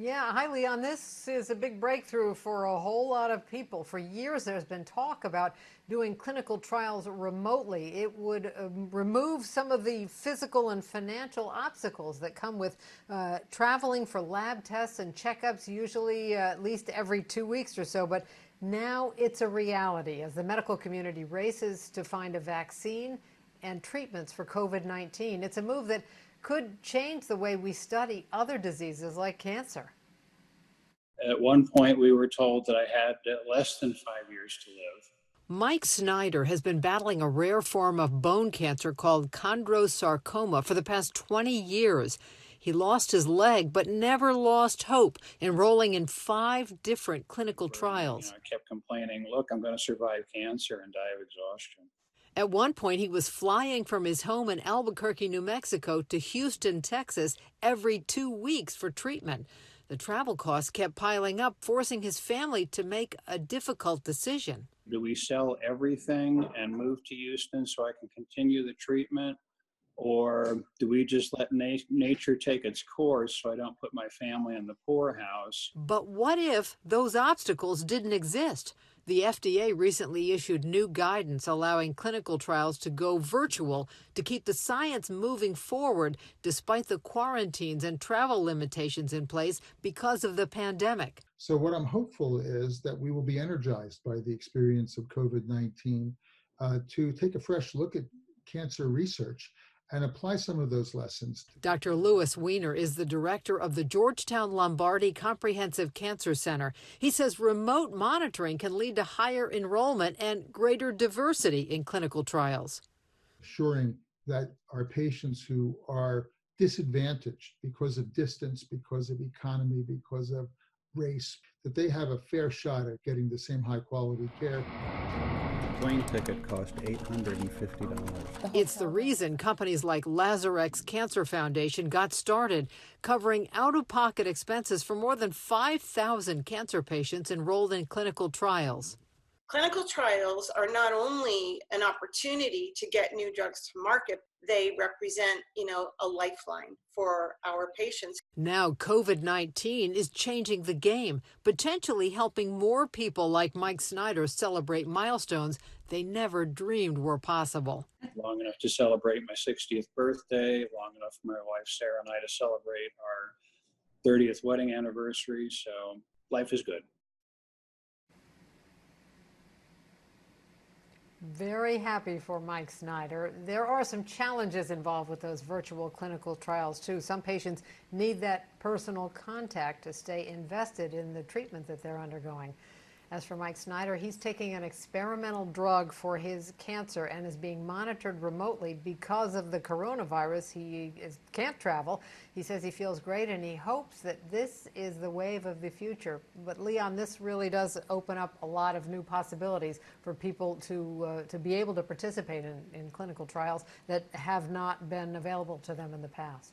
Yeah, hi, Leon. This is a big breakthrough for a whole lot of people. For years, there's been talk about doing clinical trials remotely. It would um, remove some of the physical and financial obstacles that come with uh, traveling for lab tests and checkups, usually uh, at least every two weeks or so. But now it's a reality as the medical community races to find a vaccine and treatments for COVID 19. It's a move that could change the way we study other diseases like cancer. At one point, we were told that I had less than five years to live. Mike Snyder has been battling a rare form of bone cancer called chondrosarcoma for the past 20 years. He lost his leg, but never lost hope, enrolling in five different clinical trials. You know, I kept complaining, look, I'm going to survive cancer and die of exhaustion. At one point, he was flying from his home in Albuquerque, New Mexico to Houston, Texas every two weeks for treatment. The travel costs kept piling up, forcing his family to make a difficult decision. Do we sell everything and move to Houston so I can continue the treatment? Or do we just let na- nature take its course so I don't put my family in the poorhouse? But what if those obstacles didn't exist? The FDA recently issued new guidance allowing clinical trials to go virtual to keep the science moving forward despite the quarantines and travel limitations in place because of the pandemic. So, what I'm hopeful is that we will be energized by the experience of COVID 19 uh, to take a fresh look at cancer research and apply some of those lessons. Dr. Louis Weiner is the director of the Georgetown Lombardi Comprehensive Cancer Center. He says remote monitoring can lead to higher enrollment and greater diversity in clinical trials. Assuring that our patients who are disadvantaged because of distance, because of economy, because of race, that they have a fair shot at getting the same high quality care plane ticket cost $850. It's the reason companies like Lazarex Cancer Foundation got started, covering out of pocket expenses for more than 5,000 cancer patients enrolled in clinical trials. Clinical trials are not only an opportunity to get new drugs to market, they represent, you know, a lifeline for our patients. Now, COVID 19 is changing the game, potentially helping more people like Mike Snyder celebrate milestones they never dreamed were possible. Long enough to celebrate my 60th birthday, long enough for my wife Sarah and I to celebrate our 30th wedding anniversary. So life is good. Very happy for Mike Snyder. There are some challenges involved with those virtual clinical trials, too. Some patients need that personal contact to stay invested in the treatment that they're undergoing. As for Mike Snyder, he's taking an experimental drug for his cancer and is being monitored remotely because of the coronavirus. He is, can't travel. He says he feels great and he hopes that this is the wave of the future. But Leon, this really does open up a lot of new possibilities for people to uh, to be able to participate in, in clinical trials that have not been available to them in the past.